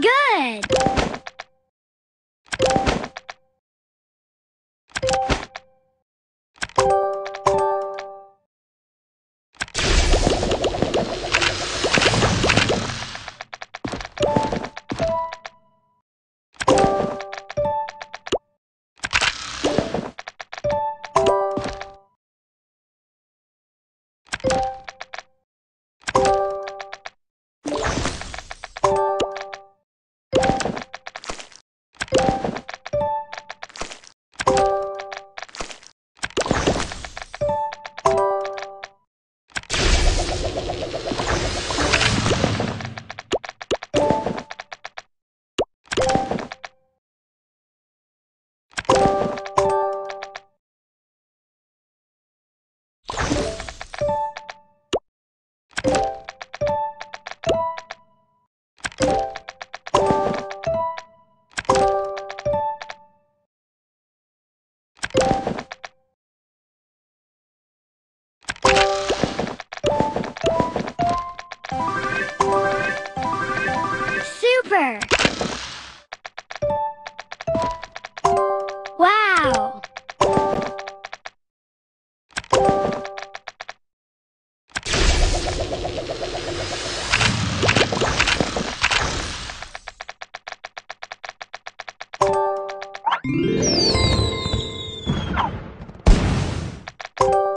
Good! you Wow! you